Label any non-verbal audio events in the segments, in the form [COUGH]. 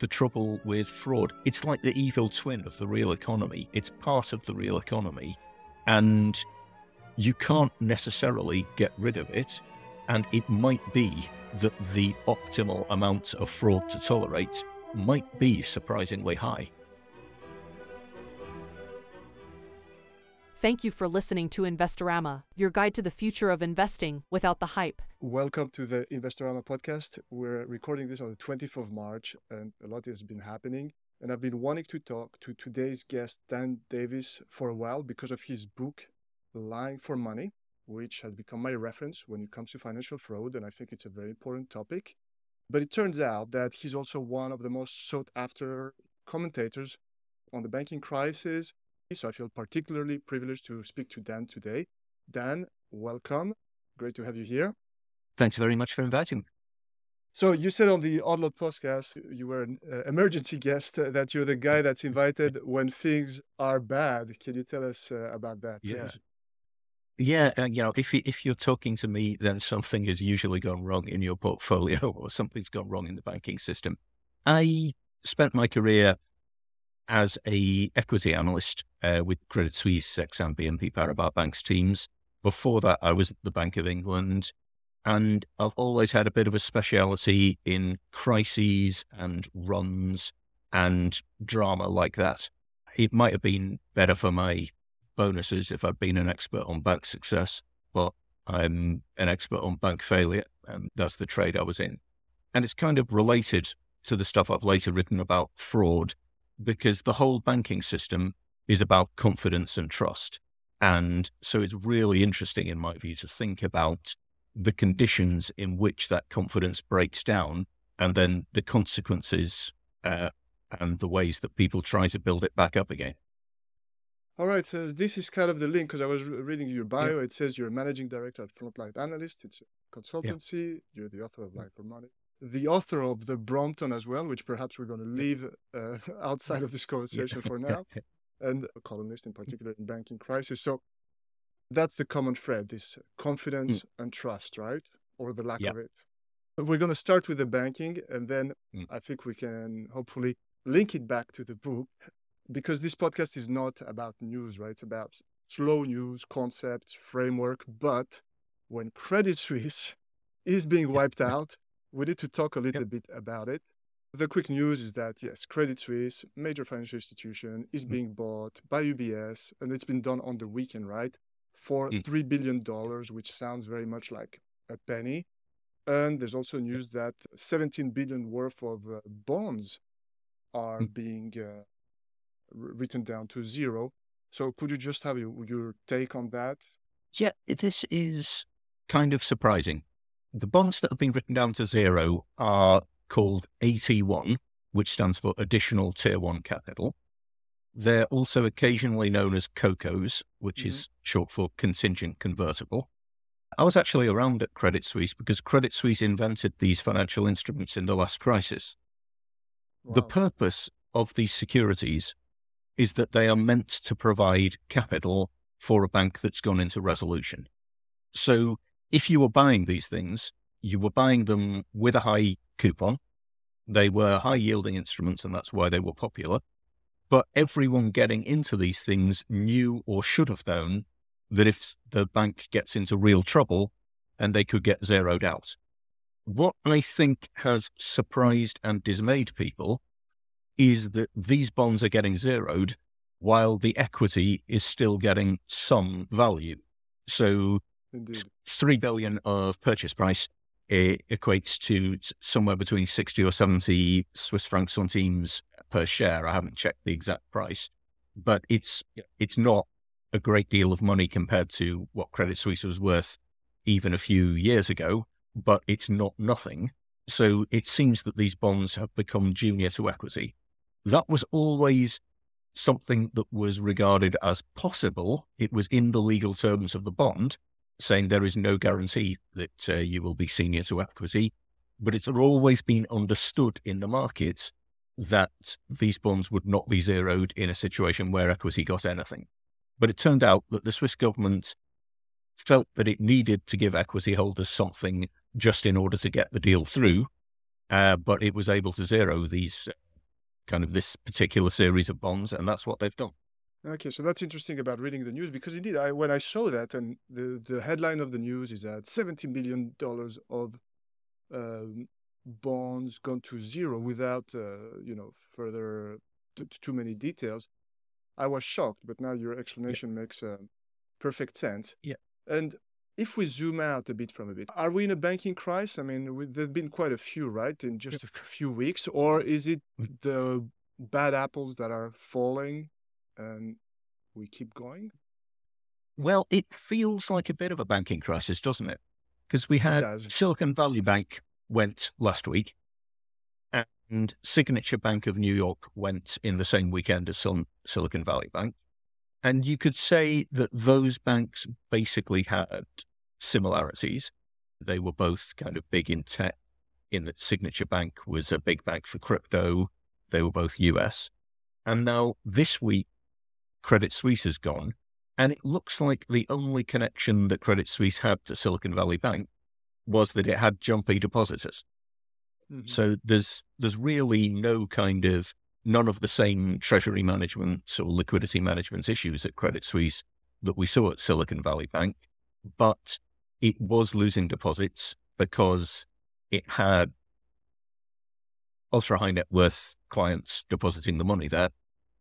the trouble with fraud. It's like the evil twin of the real economy. It's part of the real economy. And you can't necessarily get rid of it. And it might be that the optimal amount of fraud to tolerate might be surprisingly high. Thank you for listening to Investorama, your guide to the future of investing without the hype. Welcome to the Investorama podcast. We're recording this on the 20th of March, and a lot has been happening. And I've been wanting to talk to today's guest, Dan Davies, for a while because of his book, Lying for Money, which has become my reference when it comes to financial fraud. And I think it's a very important topic. But it turns out that he's also one of the most sought after commentators on the banking crisis so I feel particularly privileged to speak to Dan today. Dan, welcome. Great to have you here. Thanks very much for inviting me. So you said on the Odd Lots podcast, you were an uh, emergency guest, uh, that you're the guy [LAUGHS] that's invited when things are bad. Can you tell us uh, about that, yeah. please? Yeah, uh, you know, if if you're talking to me, then something has usually gone wrong in your portfolio, [LAUGHS] or something's gone wrong in the banking system. I spent my career as a equity analyst uh, with Credit Suisse, Exane, BNP Paribas Banks teams. Before that, I was at the Bank of England, and I've always had a bit of a speciality in crises and runs and drama like that. It might have been better for my bonuses if I'd been an expert on bank success, but I'm an expert on bank failure, and that's the trade I was in. And it's kind of related to the stuff I've later written about fraud because the whole banking system is about confidence and trust. And so it's really interesting, in my view, to think about the conditions in which that confidence breaks down and then the consequences uh, and the ways that people try to build it back up again. All right, so this is kind of the link because I was reading your bio. Yeah. It says you're a managing director at Frontline Analyst. It's a consultancy. Yeah. You're the author of Lying for Money the author of the Brompton as well, which perhaps we're going to leave uh, [LAUGHS] outside of this [LAUGHS] conversation for now, [LAUGHS] and a columnist in particular in banking crisis. So that's the common thread: this confidence mm. and trust, right, or the lack of it. But we're going to start with the banking, and then mm. I think we can hopefully link it back to the book, because this podcast is not about news, right? It's about slow news, concepts, framework. But when Credit Suisse is being wiped out we need to talk a little bit about it. The quick news is that, yes, Credit Suisse, major financial institution, is mm-hmm. being bought by UBS, and it's been done on the weekend, right? For mm. $3 billion, which sounds very much like a penny. And there's also news that 17 billion worth of uh, bonds are mm. being uh, written down to zero. So could you just have your, your take on that? Yeah, this is kind of surprising the bonds that have been written down to zero are called AT1, which stands for Additional Tier 1 Capital. They're also occasionally known as COCOs, which mm-hmm. is short for Contingent Convertible. I was actually around at Credit Suisse because Credit Suisse invented these financial instruments in the last crisis. Wow. The purpose of these securities is that they are meant to provide capital for a bank that's gone into resolution. So if you were buying these things, you were buying them with a high coupon. They were high yielding instruments, and that's why they were popular. But everyone getting into these things knew or should have known that if the bank gets into real trouble, and they could get zeroed out. What I think has surprised and dismayed people is that these bonds are getting zeroed while the equity is still getting some value. So Indeed. Three billion of purchase price it equates to somewhere between 60 or 70 Swiss franc centimes per share. I haven't checked the exact price, but it's it's not a great deal of money compared to what Credit Suisse was worth even a few years ago, but it's not nothing. So it seems that these bonds have become junior to equity. That was always something that was regarded as possible. It was in the legal terms of the bond, saying there is no guarantee that uh, you will be senior to equity, but it's always been understood in the markets that these bonds would not be zeroed in a situation where equity got anything. But it turned out that the Swiss government felt that it needed to give equity holders something just in order to get the deal through, uh, but it was able to zero these kind of this particular series of bonds, and that's what they've done. Okay, so that's interesting about reading the news because indeed, I when I saw that, and the the headline of the news is that seventy billion dollars of um, bonds gone to zero without uh, you know further t- too many details. I was shocked, but now your explanation yeah. makes uh, perfect sense. Yeah. And if we zoom out a bit from a bit, are we in a banking crisis? I mean, we, there've been quite a few, right, in just yeah. a few weeks, or is it mm. the bad apples that are falling, and we keep going? Well, it feels like a bit of a banking crisis, doesn't it? Because we had Silicon Valley Bank went last week, and Signature Bank of New York went in the same weekend as Silicon Valley Bank. And you could say that those banks basically had similarities. They were both kind of big in tech, in that Signature Bank was a big bank for crypto. They were both US. And now this week, Credit Suisse has gone. And it looks like the only connection that Credit Suisse had to Silicon Valley Bank was that it had jumpy depositors. Mm-hmm. So there's there's really no kind of none of the same treasury management or liquidity management issues at Credit Suisse that we saw at Silicon Valley Bank, but it was losing deposits because it had ultra high net worth clients depositing the money there,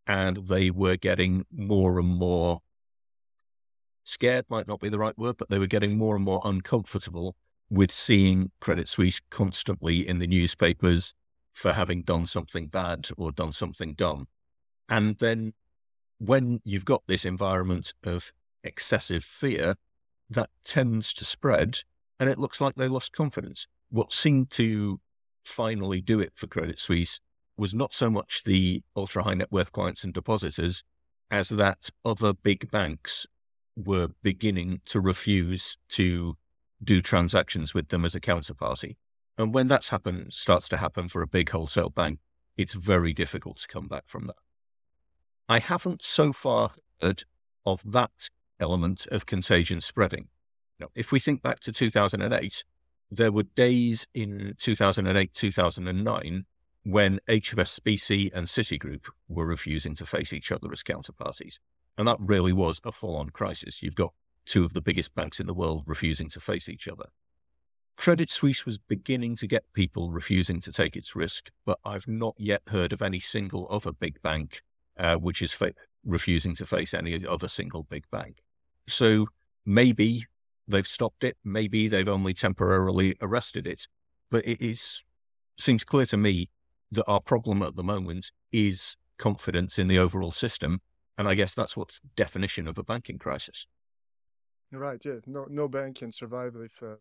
and they were getting more and more scared, might not be the right word, but they were getting more and more uncomfortable with seeing Credit Suisse constantly in the newspapers for having done something bad or done something dumb. And then when you've got this environment of excessive fear, that tends to spread and it looks like they lost confidence. What seemed to finally do it for Credit Suisse was not so much the ultra high net worth clients and depositors as that other big banks were beginning to refuse to do transactions with them as a counterparty. And when that's happened, starts to happen for a big wholesale bank, it's very difficult to come back from that. I haven't so far heard of that element of contagion spreading. Now, if we think back to 2008, there were days in 2008, 2009 when HSBC and Citigroup were refusing to face each other as counterparties. And that really was a full on crisis. You've got two of the biggest banks in the world refusing to face each other. Credit Suisse was beginning to get people refusing to take its risk, but I've not yet heard of any single other big bank uh, which is fa- refusing to face any other single big bank. So maybe they've stopped it, maybe they've only temporarily arrested it, but it is seems clear to me that our problem at the moment is confidence in the overall system, and I guess that's what's definition of a banking crisis. Right. Yeah. No. No bank can survive if uh,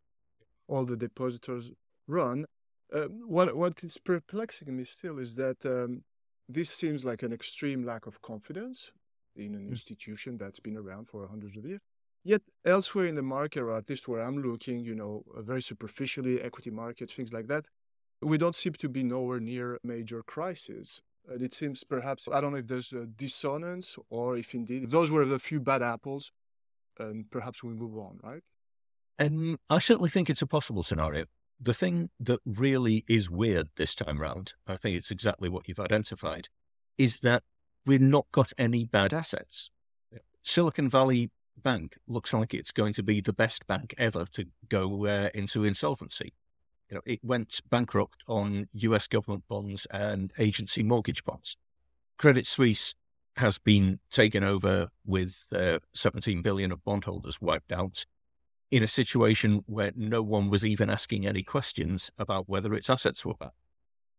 all the depositors run. Uh, what What is perplexing me still is that um, this seems like an extreme lack of confidence in an mm. institution that's been around for hundreds of years. Yet elsewhere in the market, or at least where I'm looking, you know, uh, very superficially, equity markets, things like that, we don't seem to be nowhere near major crisis. And it seems perhaps, I don't know if there's a dissonance or if indeed those were the few bad apples and perhaps we move on, right? And I certainly think it's a possible scenario. The thing that really is weird this time round, I think it's exactly what you've identified, is that we've not got any bad assets. Silicon Valley Bank looks like it's going to be the best bank ever to go uh, into insolvency. You know, it went bankrupt on U.S. government bonds and agency mortgage bonds. Credit Suisse has been taken over with uh, 17 billion of bondholders wiped out in a situation where no one was even asking any questions about whether its assets were bad.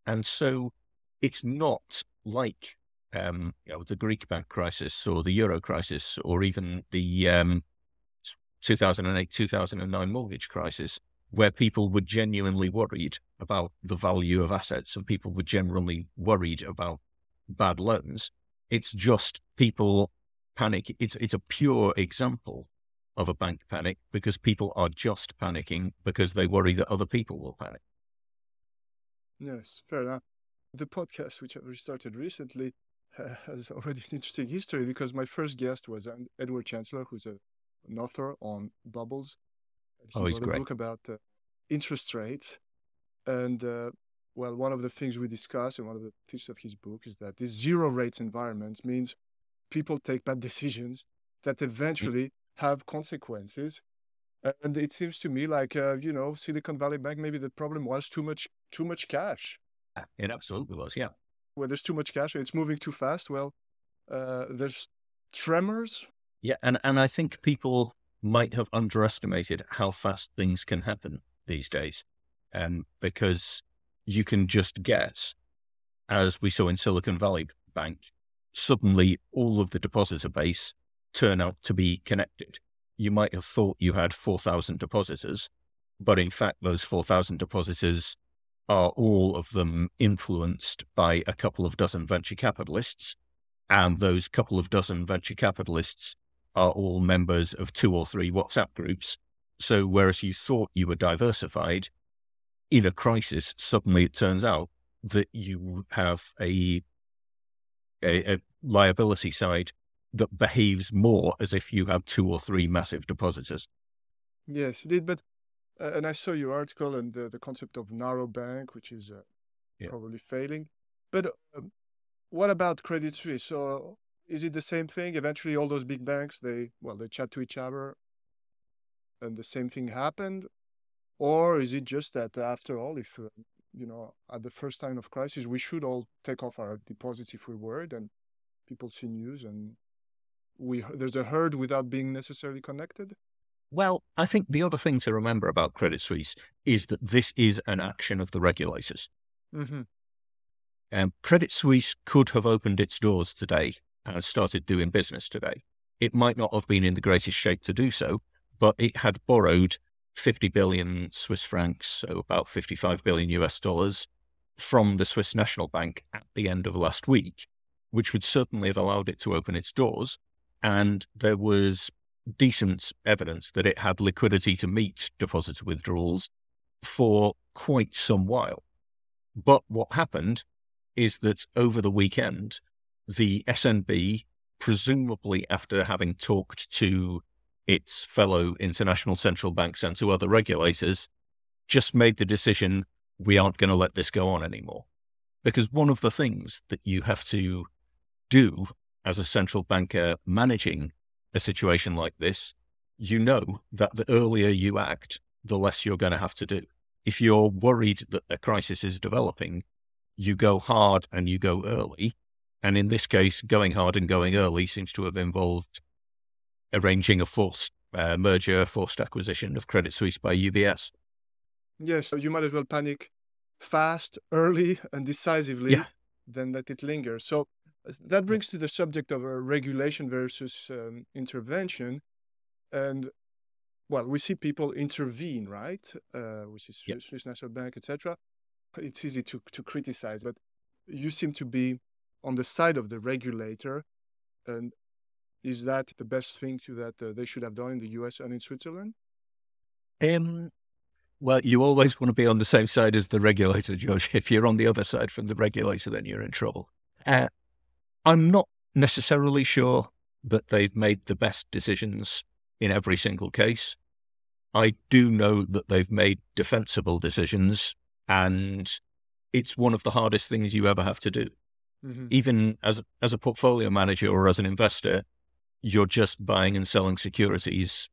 And so it's not like um, you know, the Greek bank crisis or the euro crisis or even the um, 2008 2009 mortgage crisis, where people were genuinely worried about the value of assets and people were generally worried about bad loans. It's just people panic. It's it's a pure example of a bank panic because people are just panicking because they worry that other people will panic. Yes, fair enough. The podcast, which I restarted recently, [LAUGHS] has already an interesting history because my first guest was Edward Chancellor, who's a, an author on bubbles. He oh, he's great. a book about uh, interest rates. And uh, well, one of the things we discuss and one of the thesis of his book is that this zero rates environment means people take bad decisions that Mm. eventually have consequences. And it seems to me like uh, you know Silicon Valley Bank. Maybe the problem was too much too much cash. It absolutely was, yeah. When there's too much cash, it's moving too fast. Well, uh, there's tremors. Yeah, and, and I think people might have underestimated how fast things can happen these days. Um, because you can just get, as we saw in Silicon Valley Bank, suddenly all of the depositor base turn out to be connected. You might have thought you had 4,000 depositors, but in fact, those 4,000 depositors are all of them influenced by a couple of dozen venture capitalists. And those couple of dozen venture capitalists are all members of two or three WhatsApp groups. So, whereas you thought you were diversified, in a crisis, suddenly it turns out that you have a, a, a liability side that behaves more as if you have two or three massive depositors. Yes, it did. But uh, and I saw your article and the, the concept of narrow bank, which is uh, Yeah. probably failing. But um, what about Credit Suisse? So is it the same thing? Eventually, all those big banks they well they chat to each other, and the same thing happened, or is it just that after all, if uh, you know at the first time of crisis, we should all take off our deposits if we're worried, and people see news and we there's a herd without being necessarily connected. Well, I think the other thing to remember about Credit Suisse is that this is an action of the regulators. Mm-hmm. Um, Credit Suisse could have opened its doors today and started doing business today. It might not have been in the greatest shape to do so, but it had borrowed 50 billion Swiss francs, so about 55 billion US dollars, from the Swiss National Bank at the end of last week, which would certainly have allowed it to open its doors. And there was decent evidence that it had liquidity to meet deposit withdrawals for quite some while. But what happened is that over the weekend, the SNB, presumably after having talked to its fellow international central banks and to other regulators, just made the decision we aren't going to let this go on anymore. Because one of the things that you have to do as a central banker managing a situation like this, you know that the earlier you act, the less you're going to have to do. If you're worried that a crisis is developing, you go hard and you go early. And in this case, going hard and going early seems to have involved arranging a forced uh, merger, forced acquisition of Credit Suisse by UBS. Yes, so you might as well panic fast, early, and decisively Yeah. than let it linger. So that brings to the subject of uh, regulation versus um, intervention. And well, we see people intervene, right? Uh, which is Swiss National Bank, etc. It's easy to, to criticize, but you seem to be on the side of the regulator. And is that the best thing to that uh, they should have done in the US and in Switzerland? Um, well, you always want to be on the same side as the regulator, George. If you're on the other side from the regulator, then you're in trouble. Uh, I'm not necessarily sure that they've made the best decisions in every single case. I do know that they've made defensible decisions, and it's one of the hardest things you ever have to do. Mm-hmm. Even as as a portfolio manager or as an investor, you're just buying and selling securities.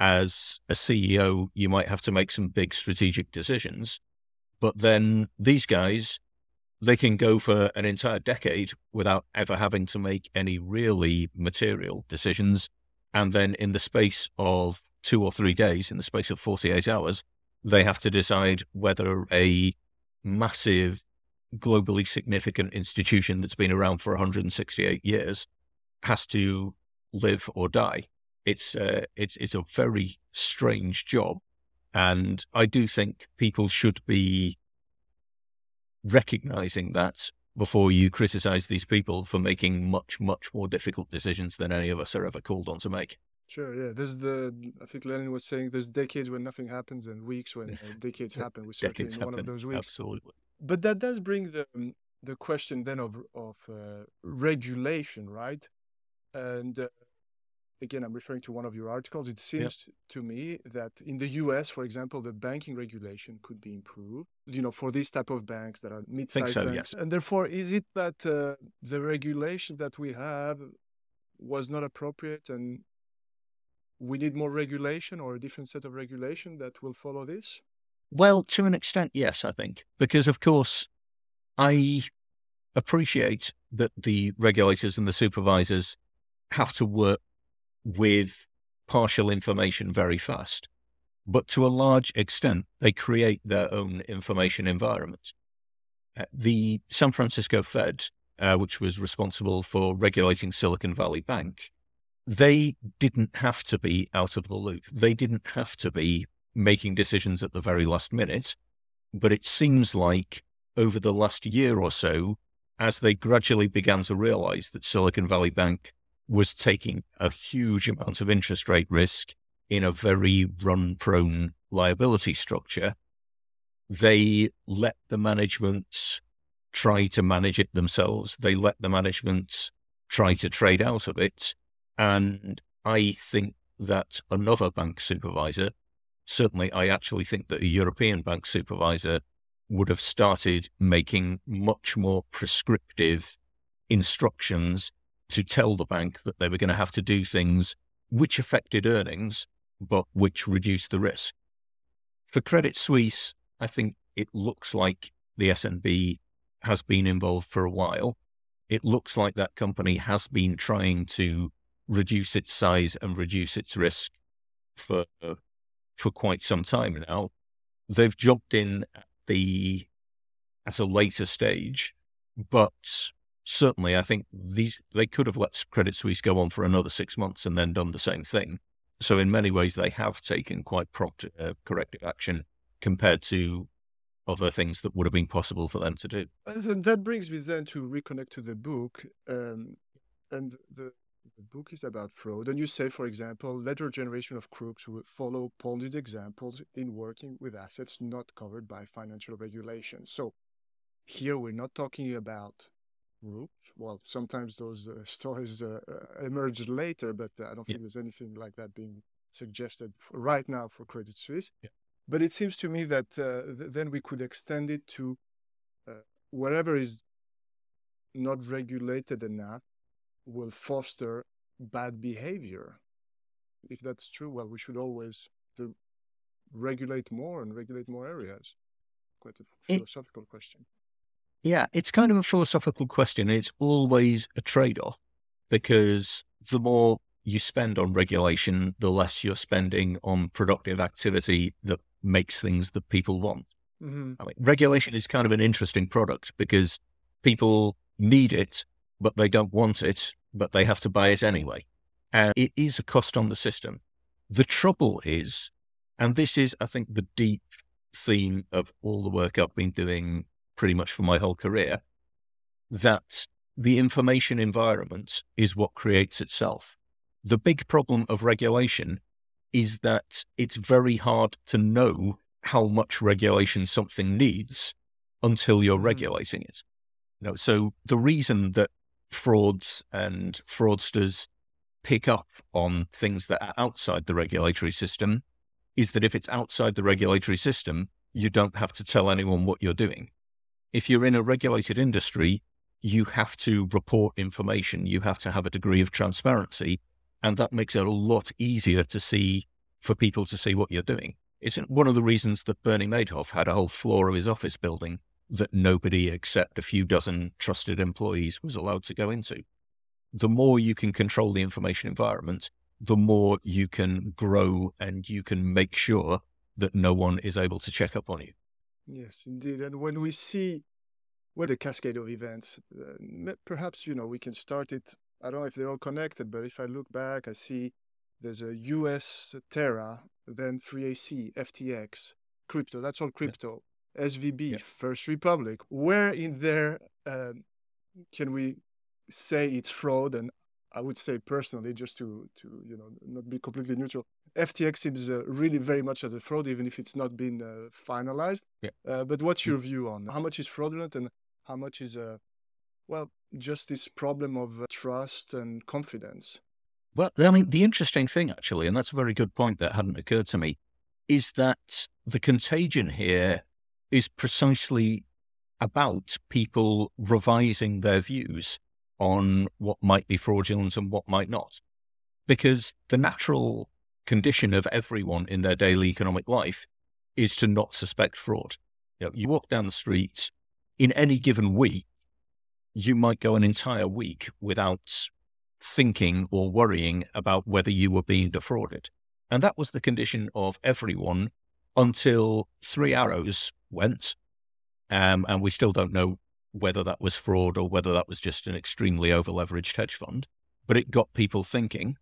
As a CEO, you might have to make some big strategic decisions, but then these guys, they can go for an entire decade without ever having to make any really material decisions. And then in the space of two or three days, in the space of 48 hours, they have to decide whether a massive, globally significant institution that's been around for 168 years has to live or die. It's uh, it's it's a very strange job, and I do think people should be recognizing that before you criticize these people for making much much more difficult decisions than any of us are ever called on to make. Sure, yeah. There's the, I think Lenin was saying there's decades when nothing happens and weeks when uh, [LAUGHS] decades happen. We're certainly in one of those weeks. Absolutely. But that does bring the um, the question then of of uh, regulation, right? And uh, again, I'm referring to one of your articles. It seems yeah. to me that in the US, for example, the banking regulation could be improved, you know, for these type of banks that are mid-sized so, banks. Yes. And therefore, is it that uh, the regulation that we have was not appropriate and we need more regulation or a different set of regulation that will follow this? Well, to an extent, yes, I think. Because, of course, I appreciate that the regulators and the supervisors have to work with partial information very fast. But to a large extent, they create their own information environment. Uh, the San Francisco Fed, uh, which was responsible for regulating Silicon Valley Bank, they didn't have to be out of the loop. They didn't have to be making decisions at the very last minute. But it seems like over the last year or so, as they gradually began to realize that Silicon Valley Bank was taking a huge amount of interest rate risk in a very run prone liability structure, they let the management try to manage it themselves. They let the management try to trade out of it. And I think that another bank supervisor, certainly I actually think that a European bank supervisor would have started making much more prescriptive instructions to tell the bank that they were going to have to do things which affected earnings, but which reduced the risk. For Credit Suisse, I think it looks like the SNB has been involved for a while. It looks like that company has been trying to reduce its size and reduce its risk for uh, for quite some time now. They've jumped in at the at a later stage, but certainly I think these they could have let Credit Suisse go on for another six months and then done the same thing. So in many ways, they have taken quite prompt uh, corrective action compared to other things that would have been possible for them to do. And that brings me then to reconnect to the book, um, and the the book is about fraud. And you say, for example, later generation of crooks who follow Ponzi's examples in working with assets not covered by financial regulation. So here we're not talking about groups. Well, sometimes those uh, [LAUGHS] stories uh, uh, emerge later, but uh, I don't think there's anything like that being suggested right now for Credit Suisse. Yeah. But it seems to me that uh, th- then we could extend it to uh, whatever is not regulated enough will foster bad behavior. If that's true, well, we should always regulate more and regulate more areas. Quite a philosophical it, question. Yeah, it's kind of a philosophical question. It's always a trade off because the more you spend on regulation, the less you're spending on productive activity that makes things that people want. Mm-hmm. I mean, regulation is kind of an interesting product because people need it but they don't want it, but they have to buy it anyway. And it is a cost on the system. The trouble is, and this is, I think, the deep theme of all the work I've been doing pretty much for my whole career, that the information environment is what creates itself. The big problem of regulation is that it's very hard to know how much regulation something needs until you're mm-hmm. regulating it. You know, so the reason that frauds and fraudsters pick up on things that are outside the regulatory system is that if it's outside the regulatory system, you don't have to tell anyone what you're doing. If you're in a regulated industry, you have to report information, you have to have a degree of transparency, and that makes it a lot easier to see for people to see what you're doing. It's one of the reasons that Bernie Madoff had a whole floor of his office building that nobody except a few dozen trusted employees was allowed to go into. The more you can control the information environment, the more you can grow and you can make sure that no one is able to check up on you. Yes, indeed. And when we see what a cascade of events, uh, perhaps, you know, we can start it. I don't know if they're all connected, but if I look back, I see there's a US Terra, then 3AC, FTX, crypto. That's all crypto. SVB, yeah. First Republic. Where in there um, can we say it's fraud? And I would say personally, just to to you know not be completely neutral, FTX seems uh, really very much as a fraud, even if it's not been uh, finalized. Yeah. Uh, but what's your view on how much is fraudulent and how much is a uh, well just this problem of uh, trust and confidence? Well, I mean, the interesting thing, actually, and that's a very good point that hadn't occurred to me, is that the contagion here is precisely about people revising their views on what might be fraudulent and what might not. Because the natural condition of everyone in their daily economic life is to not suspect fraud. You, know, you walk down the street in any given week, you might go an entire week without thinking or worrying about whether you were being defrauded. And that was the condition of everyone until Three Arrows went. Um, and we still don't know whether that was fraud or whether that was just an extremely over leveraged hedge fund. But it got people thinking.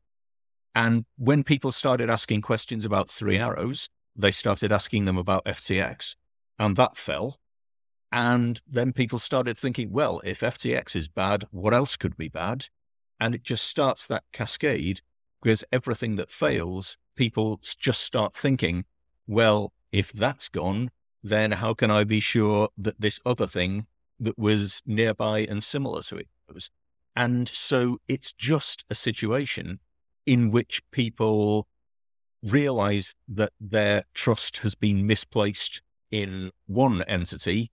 And when people started asking questions about Three Arrows, they started asking them about FTX. And that fell. And then people started thinking, well, if FTX is bad, what else could be bad? And it just starts that cascade because everything that fails, people just start thinking, well, if that's gone, then how can I be sure that this other thing that was nearby and similar to it goes? And so it's just a situation in which people realize that their trust has been misplaced in one entity,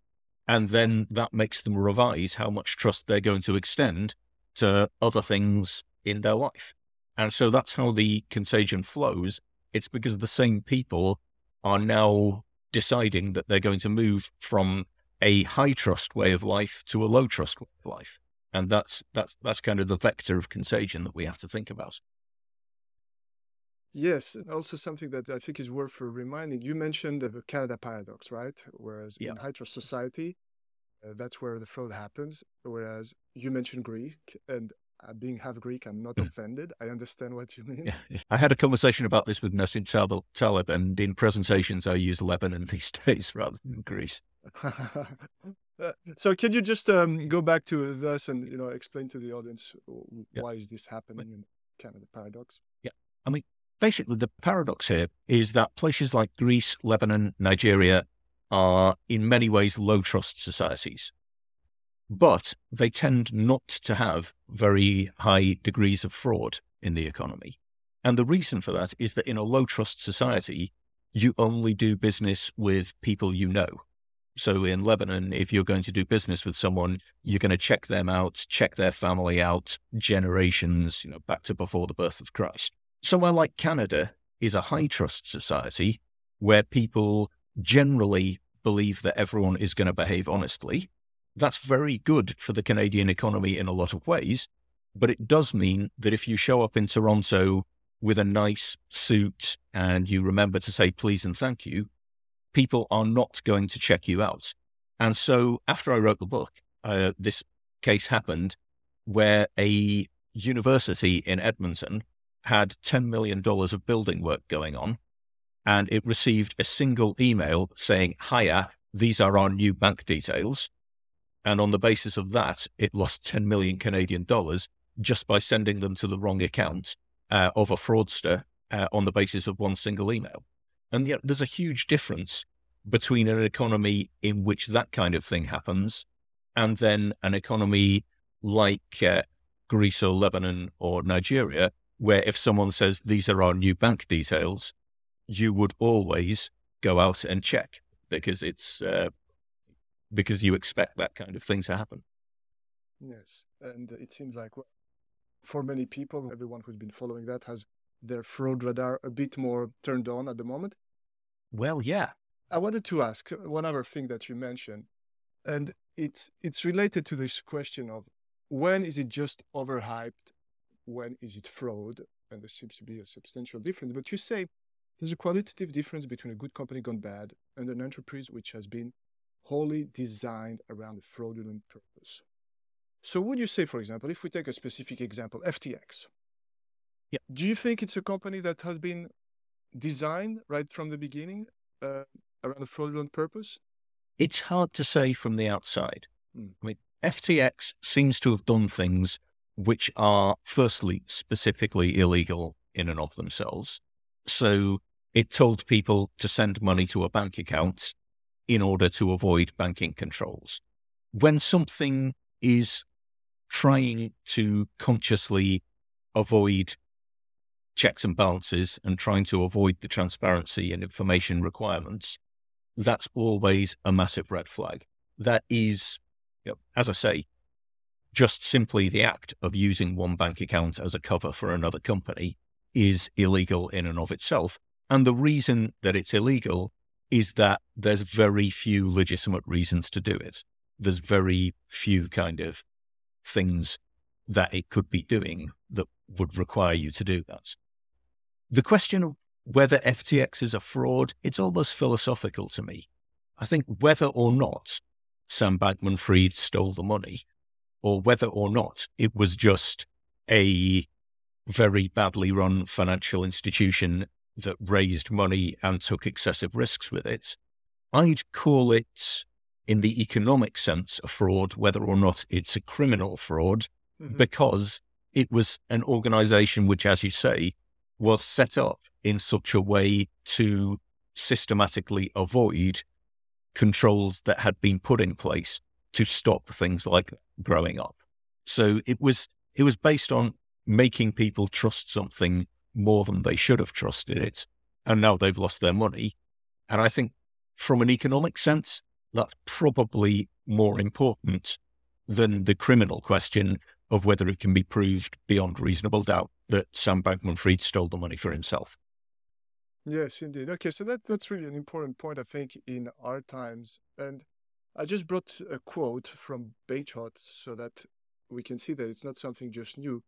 and then that makes them revise how much trust they're going to extend to other things in their life. And so that's how the contagion flows. It's because the same people are now deciding that they're going to move from a high trust way of life to a low trust way of life. And that's that's that's kind of the vector of contagion that we have to think about. Yes, and also something that I think is worth reminding. You mentioned the Canada paradox, right? Whereas yeah. in high trust society, uh, that's where the fraud happens. Whereas you mentioned Greek, and uh, being half Greek, I'm not hmm. offended. I understand what you mean. Yeah. I had a conversation about this with Nassim Taleb, and in presentations, I use Lebanon [LAUGHS] these days rather than Greece. [LAUGHS] Uh, so, can you just um, go back to this and you know explain to the audience why yeah. is this happening in Canada paradox? Yeah, I mean, basically, the paradox here is that places like Greece, Lebanon, Nigeria are in many ways low trust societies but they tend not to have very high degrees of fraud in the economy. And the reason for that is that in a low trust society, you only do business with people you know. So in Lebanon, if you're going to do business with someone, you're going to check them out, check their family out, generations, you know, back to before the birth of Christ. Somewhere like Canada is a high trust society where people generally believe that everyone is going to behave honestly that's very good for the Canadian economy in a lot of ways. But it does mean that if you show up in Toronto with a nice suit and you remember to say please and thank you, people are not going to check you out. And so after I wrote the book, uh, this case happened where a university in Edmonton had $10 million of building work going on. And it received a single email saying, Hiya, these are our new bank details. And on the basis of that, it lost 10 million Canadian dollars just by sending them to the wrong account uh, of a fraudster uh, on the basis of one single email. And yet there's a huge difference between an economy in which that kind of thing happens and then an economy like uh, Greece or Lebanon or Nigeria, where if someone says these are our new bank details, you would always go out and check because it's uh, because you expect that kind of thing to happen. Yes, and it seems like for many people, everyone who's been following that has their fraud radar a bit more turned on at the moment. Well, yeah. I wanted to ask one other thing that you mentioned, and it's it's related to this question of when is it just overhyped, when is it fraud, and there seems to be a substantial difference. But you say there's a qualitative difference between a good company gone bad and an enterprise which has been wholly designed around a fraudulent purpose. So, would you say, for example, if we take a specific example, FTX, yeah. do you think it's a company that has been designed right from the beginning uh, around a fraudulent purpose? It's hard to say from the outside. Hmm. I mean, FTX seems to have done things which are, firstly, specifically illegal in and of themselves. So, it told people to send money to a bank account in order to avoid banking controls. When something is trying to consciously avoid checks and balances and trying to avoid the transparency and information requirements, that's always a massive red flag. That is, you know, as I say, just simply the act of using one bank account as a cover for another company is illegal in and of itself. And the reason that it's illegal is that there's very few legitimate reasons to do it. There's very few kind of things that it could be doing that would require you to do that. The question of whether FTX is a fraud, it's almost philosophical to me. I think whether or not Sam Bankman Fried stole the money, or whether or not it was just a very badly run financial institution that raised money and took excessive risks with it, I'd call it, in the economic sense, a fraud, whether or not it's a criminal fraud, mm-hmm. because it was an organization which, as you say, was set up in such a way to systematically avoid controls that had been put in place to stop things like growing up. So it was it was based on making people trust something more than they should have trusted it. And now they've lost their money. And I think from an economic sense, that's probably more important than the criminal question of whether it can be proved beyond reasonable doubt that Sam Bankman Fried stole the money for himself. Yes, indeed. Okay, so that, that's really an important point, I think, in our times. And I just brought a quote from Bagehot so that we can see that it's not something just new.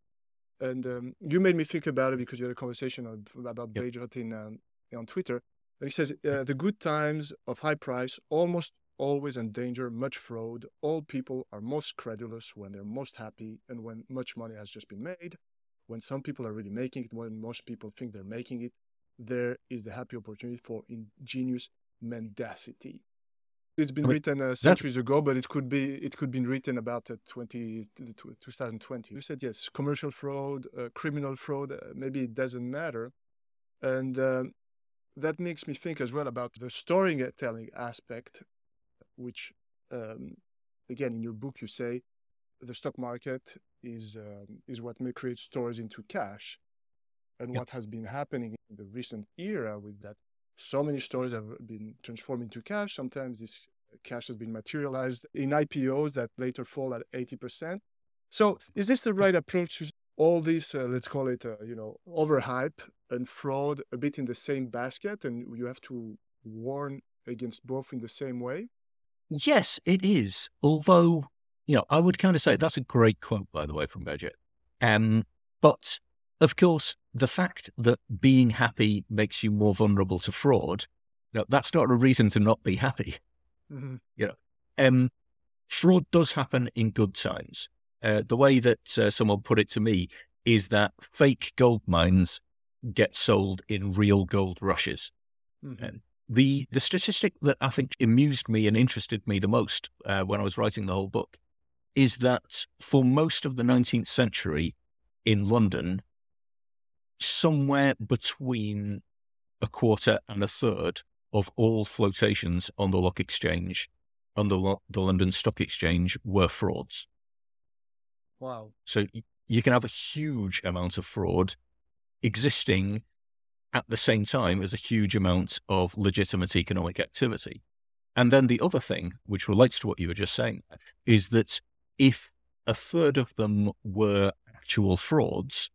And um, you made me think about it because you had a conversation on, about yep. In, um, on Twitter. And he says, uh, the good times of high price almost always endanger much fraud. All people are most credulous when they're most happy and when much money has just been made. When some people are really making it, when most people think they're making it, there is the happy opportunity for ingenious mendacity. It's been I mean, written uh, centuries ago, but it could be it could be written about uh, 20, 2020. You said yes, commercial fraud, uh, criminal fraud. Uh, maybe it doesn't matter, and um, that makes me think as well about the storytelling aspect, which um, again in your book you say the stock market is um, is what may create stories into cash, and yep. what has been happening in the recent era with that so many stories have been transformed into cash. Sometimes this cash has been materialized in IPOs that later fall at 80%. So is this the right approach to all these, uh, let's call it, uh, you know, overhype and fraud a bit in the same basket and you have to warn against both in the same way? Yes, it is. Although, you know, I would kind of say that's a great quote, by the way, from Bagehot. Um, but of course, the fact that being happy makes you more vulnerable to fraud, you know, that's not a reason to not be happy. Mm-hmm. You know, um, fraud does happen in good times. Uh, the way that uh, someone put it to me is that fake gold mines get sold in real gold rushes. Mm-hmm. the the statistic that I think amused me and interested me the most uh, when I was writing the whole book is that for most of the 19th century in London, somewhere between a quarter and a third of all flotations on the Lock Exchange, on the, the London Stock Exchange, were frauds. Wow. So you can have a huge amount of fraud existing at the same time as a huge amount of legitimate economic activity. And then the other thing, which relates to what you were just saying, is that if a third of them were actual frauds,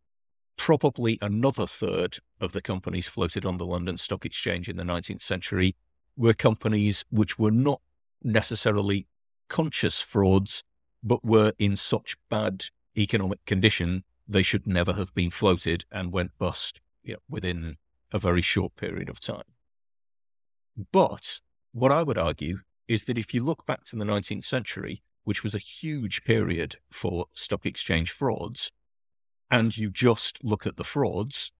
probably another third of the companies floated on the London Stock Exchange in the 19th century were companies which were not necessarily conscious frauds, but were in such bad economic condition they should never have been floated and went bust you know, within a very short period of time. But what I would argue is that if you look back to the 19th century, which was a huge period for stock exchange frauds, and you just look at the frauds,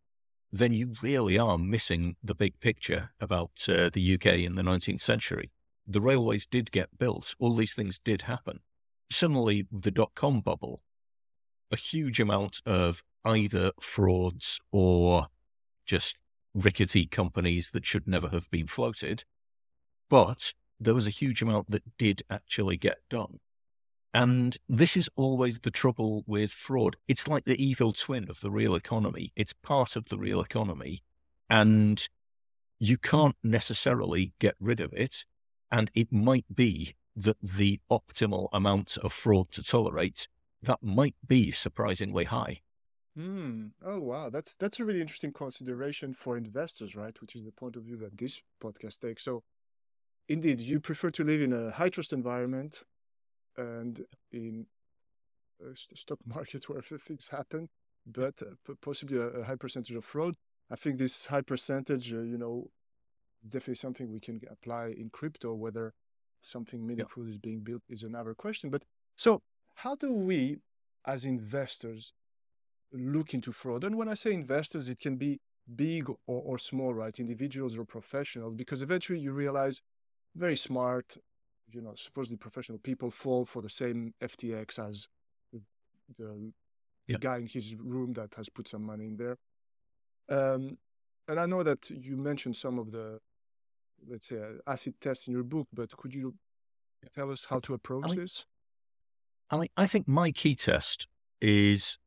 then you really are missing the big picture about uh, the UK in the 19th century. The railways did get built, all these things did happen. Similarly, the dot com bubble, a huge amount of either frauds or just rickety companies that should never have been floated. But there was a huge amount that did actually get done. And this is always the trouble with fraud. It's like the evil twin of the real economy. It's part of the real economy. And you can't necessarily get rid of it. And it might be that the optimal amount of fraud to tolerate, that might be surprisingly high. Hmm. Oh wow, that's that's a really interesting consideration for investors, right? Which is the point of view that this podcast takes. So, indeed, you prefer to live in a high trust environment and in a stock [LAUGHS] market where [LAUGHS] things happen, but uh, possibly a, a, high percentage of fraud. I think this high percentage, uh, you know, definitely something we can apply in crypto. Whether something meaningful yeah. is being built is another question. But so, how do we, as investors, look into fraud? And when I say investors, it can be big or, or small, right? Individuals or professionals, because eventually you realize very smart, you know, supposedly professional people fall for the same FTX as the guy in his room that has put some money in there. Um, and I know that you mentioned some of the, let's say, uh, acid tests in your book, but could you tell us how to approach I mean, this? I mean, I think my key test is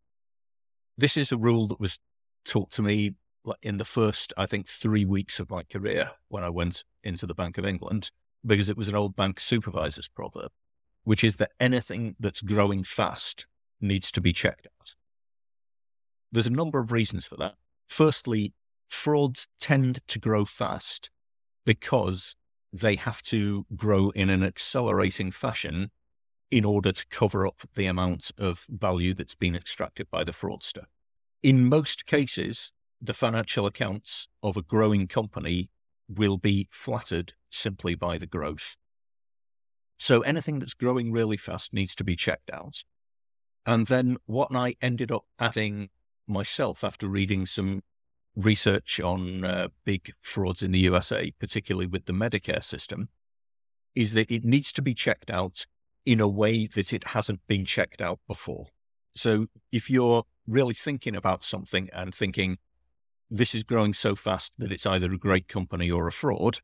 this is a rule that was taught to me in the first, I think, three weeks of my career when I went into the Bank of England, because it was an old bank supervisor's proverb, which is that anything that's growing fast needs to be checked out. There's a number of reasons for that. Firstly, frauds tend to grow fast because they have to grow in an accelerating fashion in order to cover up the amount of value that's been extracted by the fraudster. In most cases, the financial accounts of a growing company will be flattered simply by the growth. So anything that's growing really fast needs to be checked out. And then what I ended up adding myself after reading some research on uh, big frauds in the USA, particularly with the Medicare system, is that it needs to be checked out in a way that it hasn't been checked out before. So if you're really thinking about something and thinking, this is growing so fast that it's either a great company or a fraud,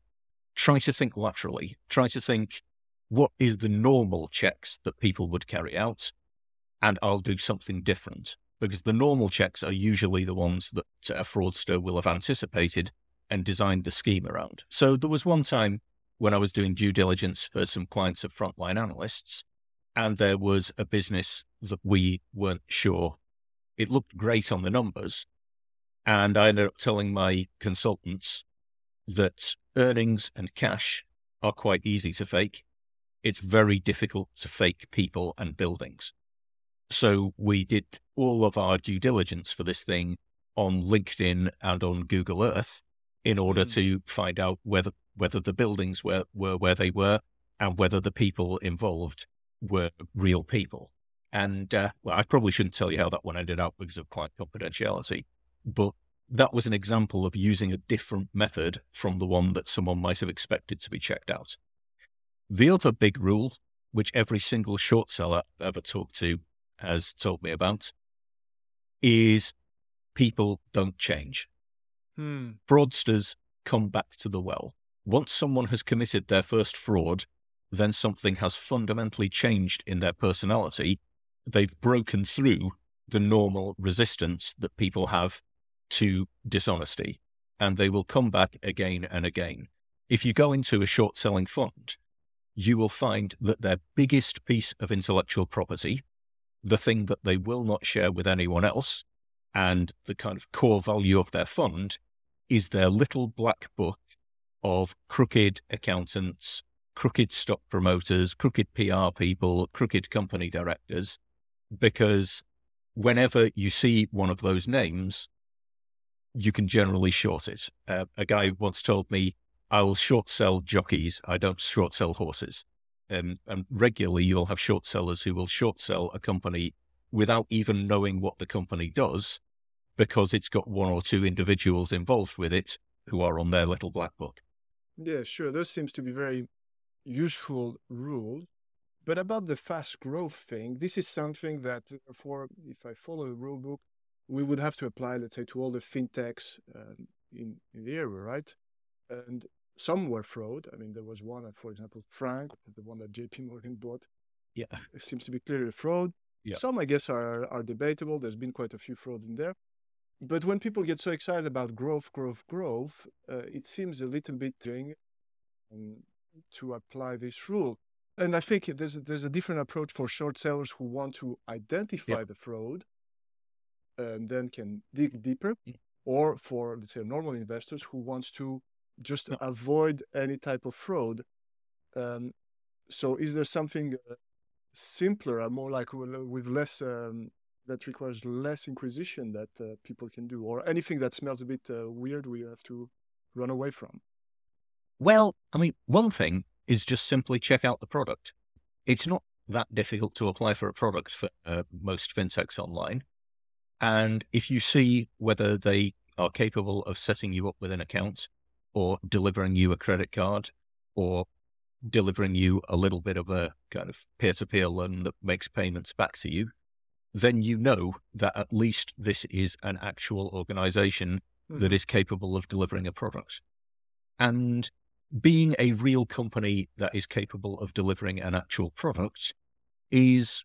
try to think laterally. Try to think, what is the normal checks that people would carry out? And I'll do something different because the normal checks are usually the ones that a fraudster will have anticipated and designed the scheme around. So there was one time when I was doing due diligence for some clients of frontline analysts, and there was a business that we weren't sure. It looked great on the numbers. And I ended up telling my consultants that earnings and cash are quite easy to fake. It's very difficult to fake people and buildings. So we did all of our due diligence for this thing on LinkedIn and on Google Earth in order mm. to find out whether whether the buildings were, were where they were and whether the people involved were real people. And uh, well, I probably shouldn't tell you how that one ended up because of client confidentiality, but that was an example of using a different method from the one that someone might have expected to be checked out. The other big rule, which every single short seller I've ever talked to has told me about, is people don't change. Hmm. Fraudsters come back to the well. Once someone has committed their first fraud, then something has fundamentally changed in their personality. They've broken through the normal resistance that people have to dishonesty, and they will come back again and again. If you go into a short selling fund, you will find that their biggest piece of intellectual property, the thing that they will not share with anyone else, and the kind of core value of their fund is their little black book of crooked accountants, crooked stock promoters, crooked PR people, crooked company directors, because whenever you see one of those names, you can generally short it. Uh, a guy once told me, I will short sell jockeys, I don't short sell horses. Um, and regularly you'll have short sellers who will short sell a company without even knowing what the company does because it's got one or two individuals involved with it who are on their little black book. Yeah, sure. Those seems to be very useful rules. But about the fast growth thing, this is something that for if I follow the rule book, we would have to apply, let's say, to all the fintechs um, in, in the area, right? And some were fraud. I mean, there was one, for example, Frank, the one that JP Morgan bought. Yeah. It seems to be clearly fraud. Yeah. Some, I guess, are, are debatable. There's been quite a few fraud in there. But when people get so excited about growth, growth, growth, uh, it seems a little bit thing um, to apply this rule. And I think there's a, there's a different approach for short sellers who want to identify the fraud and then can dig deeper, Mm. or for let's say normal investors who wants to just No. avoid any type of fraud. Um, so is there something uh, simpler, uh, more like with, with less um, that requires less inquisition that uh, people can do, or anything that smells a bit uh, weird we have to run away from? Well, I mean, one thing is just simply check out the product. It's not that difficult to apply for a product for uh, most fintechs online. And if you see whether they are capable of setting you up with an account or delivering you a credit card or delivering you a little bit of a kind of peer to peer loan that makes payments back to you, then you know that at least this is an actual organization that Mhm. is capable of delivering a product. And being a real company that is capable of delivering an actual product is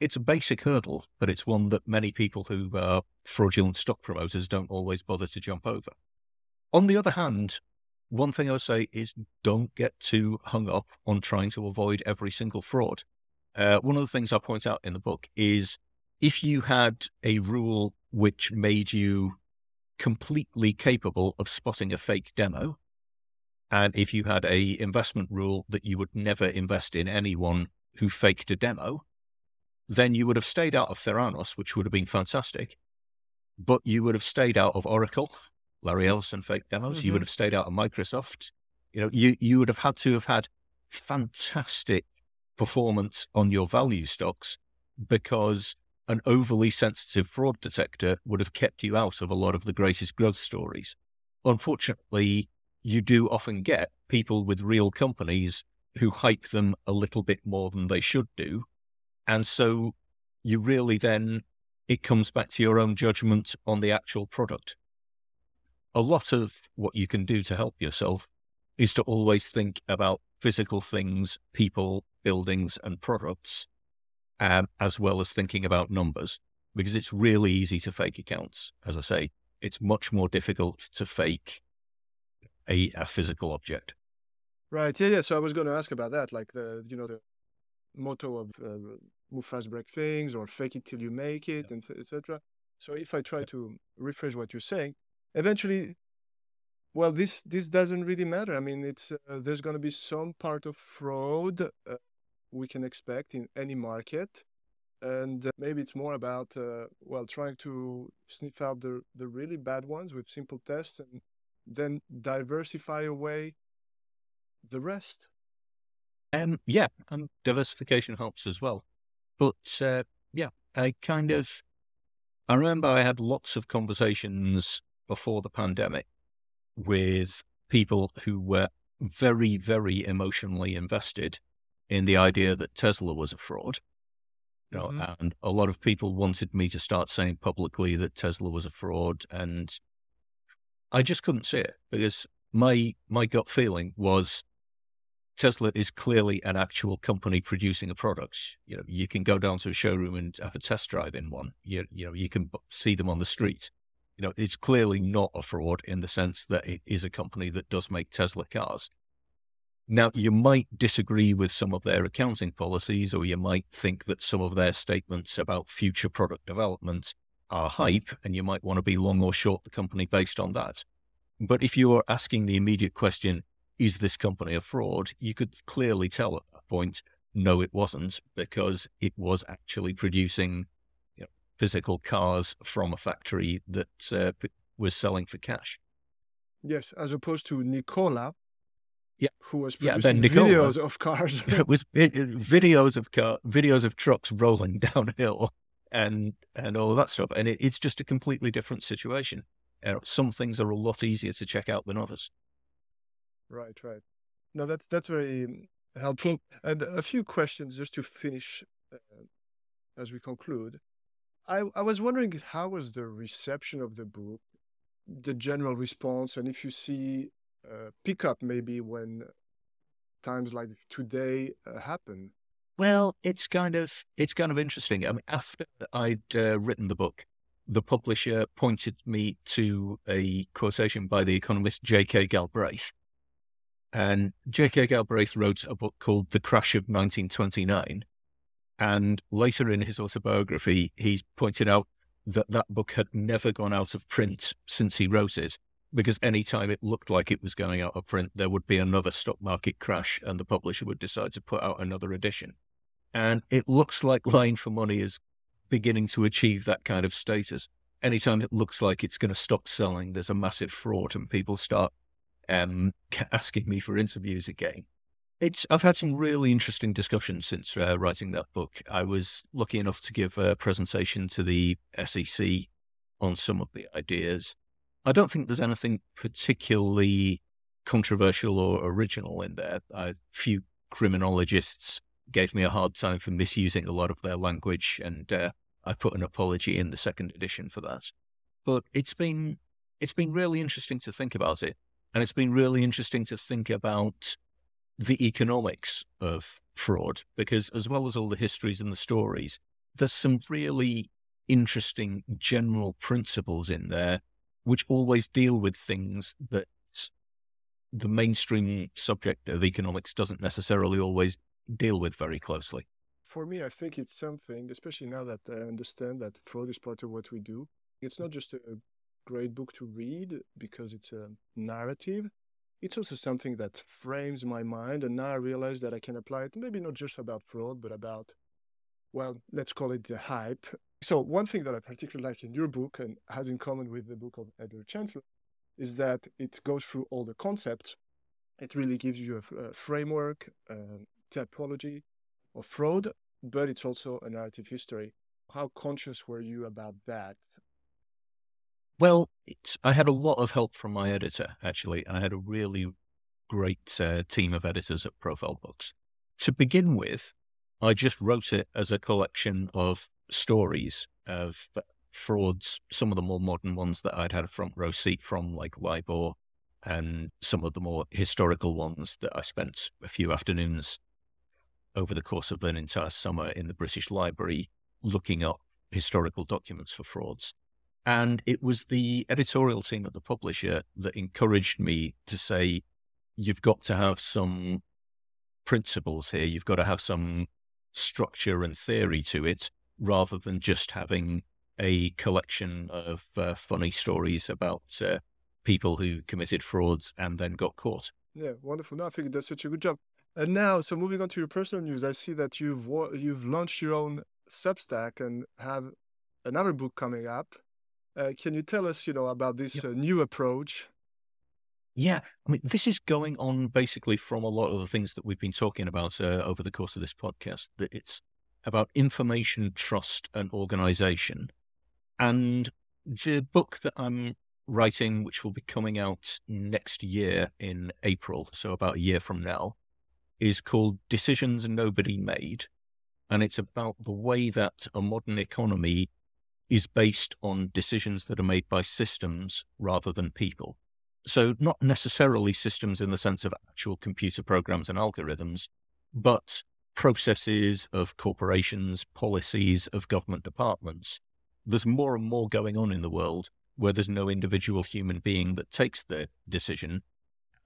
it's a basic hurdle, but it's one that many people who are fraudulent stock promoters don't always bother to jump over. On the other hand, one thing I would say is don't get too hung up on trying to avoid every single fraud. Uh, one of the things I point out in the book is if you had a rule which made you completely capable of spotting a fake demo, and if you had a investment rule that you would never invest in anyone who faked a demo, then you would have stayed out of Theranos, which would have been fantastic. But you would have stayed out of Oracle, Larry Ellison fake demos. You would Mhm. have stayed out of Microsoft. You know, you you would have had to have had fantastic performance on your value stocks because an overly sensitive fraud detector would have kept you out of a lot of the greatest growth stories. Unfortunately, you do often get people with real companies who hype them a little bit more than they should do. And so you really then, it comes back to your own judgment on the actual product. A lot of what you can do to help yourself is to always think about physical things, people, buildings, and products, um, as well as thinking about numbers, because it's really easy to fake accounts. As I say, it's much more difficult to fake a, a physical object. Right. Yeah. Yeah. So I was going to ask about that, like the you know the motto of uh, "move fast, break things" or "fake it till you make it," and etc. So if I try to rephrase what you're saying, eventually, well, this this doesn't really matter. I mean, it's uh, there's going to be some part of fraud uh, we can expect in any market, and uh, maybe it's more about uh, well trying to sniff out the the really bad ones with simple tests and then diversify away the rest. Um, yeah, and diversification helps as well. But uh, yeah, I kind of, I remember I had lots of conversations before the pandemic with people who were very, very emotionally invested in the idea that Tesla was a fraud. You know, Mhm. and a lot of people wanted me to start saying publicly that Tesla was a fraud, and I just couldn't see it because my my gut feeling was Tesla is clearly an actual company producing a product. You know, you can go down to a showroom and have a test drive in one. You, you know, you can see them on the street. You know, it's clearly not a fraud in the sense that it is a company that does make Tesla cars. Now, you might disagree with some of their accounting policies, or you might think that some of their statements about future product development are hype, and you might want to be long or short the company based on that. But if you are asking the immediate question, is this company a fraud? You could clearly tell at that point, no, it wasn't, because it was actually producing you know, physical cars from a factory that uh, p- was selling for cash. Yes, as opposed to Nikola, Yeah. who was Yeah, producing then Nikola- videos of cars. [LAUGHS] it was vi- videos of car, videos of trucks rolling [LAUGHS] downhill and and all of that stuff. And it, it's just a completely different situation. Uh, some things are a lot easier to check out than others. Right, right. No, that's that's very helpful. And a few questions just to finish uh, as we conclude. I I was wondering how was the reception of the book, the general response, and if you see uh, pickup maybe when times like today uh, happen. Well, it's kind of it's kind of interesting. I mean, after I'd uh, written the book, the publisher pointed me to a quotation by the economist J.K. Galbraith. And J.K. Galbraith wrote a book called The Crash of 1929. And later in his autobiography, he pointed out that that book had never gone out of print since he wrote it, because any time it looked like it was going out of print, there would be another stock market crash and the publisher would decide to put out another edition. And it looks like Lying for Money is beginning to achieve that kind of status. Anytime it looks like it's going to stop selling, there's a massive fraud, and people start um, [LAUGHS] asking me for interviews again. It's I've had some really interesting discussions since uh, writing that book. I was lucky enough to give a presentation to the SEC on some of the ideas. I don't think there's anything particularly controversial or original in there. A few criminologists gave me a hard time for misusing a lot of their language, and uh, I put an apology in the second edition for that. But it's been it's been really interesting to think about it, and it's been really interesting to think about the economics of fraud because, as well as all the histories and the stories, there's some really interesting general principles in there which always deal with things that the mainstream subject of economics doesn't necessarily always deal with very closely? For me, I think it's something, especially now that I understand that fraud is part of what we do. It's not just a great book to read because it's a narrative. It's also something that frames my mind. And now I realize that I can apply it, maybe not just about fraud, but about, well, let's call it the hype. So, one thing that I particularly like in your book and has in common with the book of Edward Chancellor is that it goes through all the concepts. It really gives you a, a framework, uh, typology of fraud, but it's also a narrative history. How conscious were you about that? Well, I had a lot of help from my editor, actually. I had a really great uh, team of editors at Profile Books. To begin with, I just wrote it as a collection of stories of frauds, some of the more modern ones that I'd had a front row seat from, like LIBOR, and some of the more historical ones that I spent a few afternoons over the course of an entire summer in the British Library looking up historical documents for frauds. And it was the editorial team at the publisher that encouraged me to say, you've got to have some principles here. You've got to have some structure and theory to it rather than just having a collection of uh, funny stories about uh, people who committed frauds and then got caught. Yeah, wonderful. No, I think that's such a good job. And now, so moving on to your personal news, I see that you've you've launched your own Substack and have another book coming up. Uh, can you tell us, you know, about this yep. uh, new approach? Yeah, I mean, this is going on basically from a lot of the things that we've been talking about uh, over the course of this podcast. That it's about information, trust, and organization. And the book that I'm writing, which will be coming out next year in April, so about a year from now, is called Decisions Nobody Made. And it's about the way that a modern economy is based on decisions that are made by systems rather than people. So, not necessarily systems in the sense of actual computer programs and algorithms, but processes of corporations, policies of government departments. There's more and more going on in the world where there's no individual human being that takes the decision.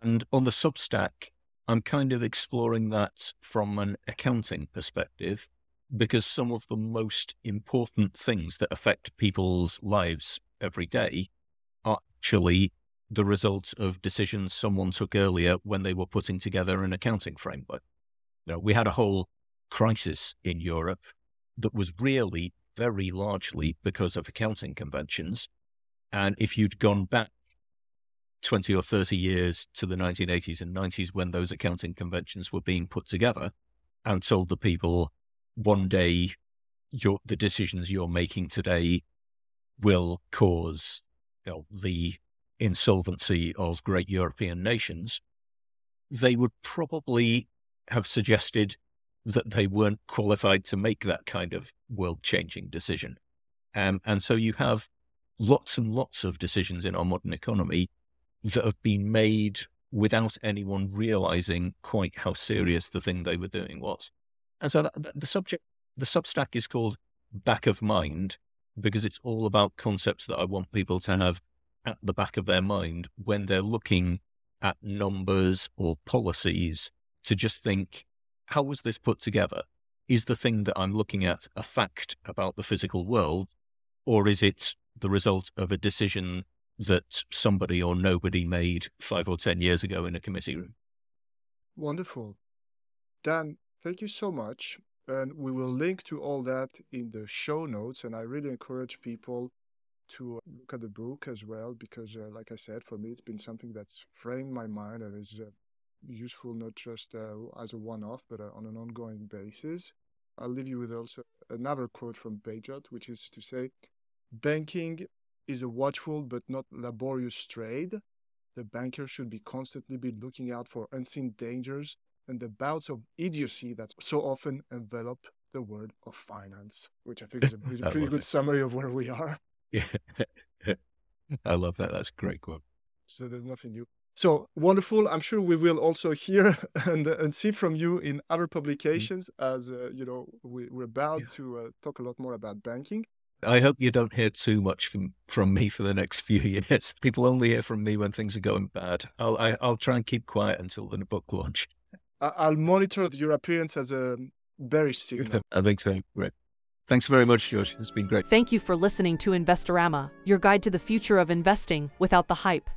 And on the Substack, I'm kind of exploring that from an accounting perspective because some of the most important things that affect people's lives every day are actually the result of decisions someone took earlier when they were putting together an accounting framework. We had a whole crisis in Europe that was really very largely because of accounting conventions. And if you'd gone back 20 or 30 years to the 1980s and 90s when those accounting conventions were being put together and told the people one day your, the decisions you're making today will cause you know, the insolvency of great European nations, they would probably have suggested that they weren't qualified to make that kind of world changing decision. Um, and so you have lots and lots of decisions in our modern economy that have been made without anyone realizing quite how serious the thing they were doing was. And so the subject, the Substack is called Back of Mind because it's all about concepts that I want people to have at the back of their mind when they're looking at numbers or policies to just think, how was this put together? Is the thing that I'm looking at a fact about the physical world, or is it the result of a decision that somebody or nobody made five or 10 years ago in a committee room? Wonderful. Dan, thank you so much. And we will link to all that in the show notes. And I really encourage people to look at the book as well, because, uh, like I said, for me, it's been something that's framed my mind and is uh, useful not just uh, as a one off, but uh, on an ongoing basis. I'll leave you with also another quote from Bagehot, which is to say, Banking is a watchful but not laborious trade. The banker should be constantly be looking out for unseen dangers and the bouts of idiocy that so often envelop the world of finance, which I think is a [LAUGHS] pretty, pretty good it. summary of where we are. Yeah, [LAUGHS] I love that. That's a great quote. So there's nothing new. So wonderful. I'm sure we will also hear [LAUGHS] and, and see from you in other mm-hmm. publications mm-hmm. as, uh, you know, we, are about yeah. to uh, talk a lot more about banking. I hope you don't hear too much from, from me for the next few years. People only hear from me when things are going bad. I'll I, will i will try and keep quiet until the book launch. I'll monitor your appearance as a bearish [LAUGHS] signal. I think so. Great. Thanks very much, George. It's been great. Thank you for listening to Investorama, your guide to the future of investing without the hype.